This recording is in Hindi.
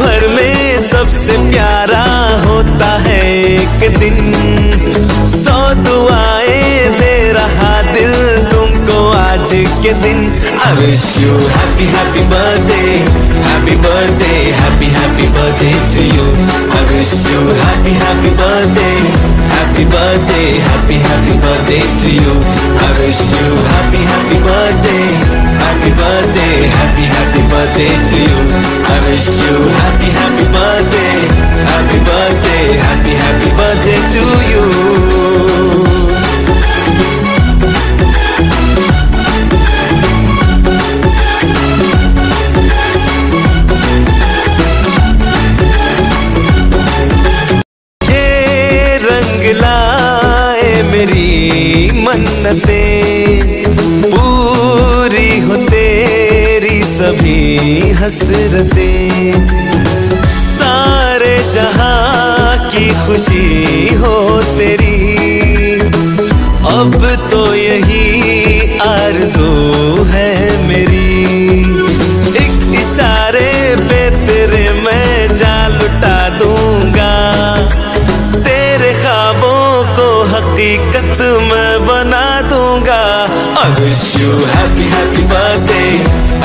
भर में सबसे प्यारा होता है एक दिन सौ दुआएँ दे रहा दिल तुमको आज के दिन I wish you happy happy birthday happy birthday happy happy birthday to you I wish you happy happy birthday happy birthday happy happy birthday to you I wish you happy birthday to you I wish you happy happy birthday happy birthday happy happy birthday to you ये लाए मेरी मन्नतें हो सभी हसरतें। सारे जहाँ की खुशी हो तेरी। अब तो यही आरज़ू है मेरी। एक इशारे पे तेरे मैं जा लुटा दूँगा। तेरे ख्वाबों को हकीकत मैं बना दूँगा। I wish you happy happy birthday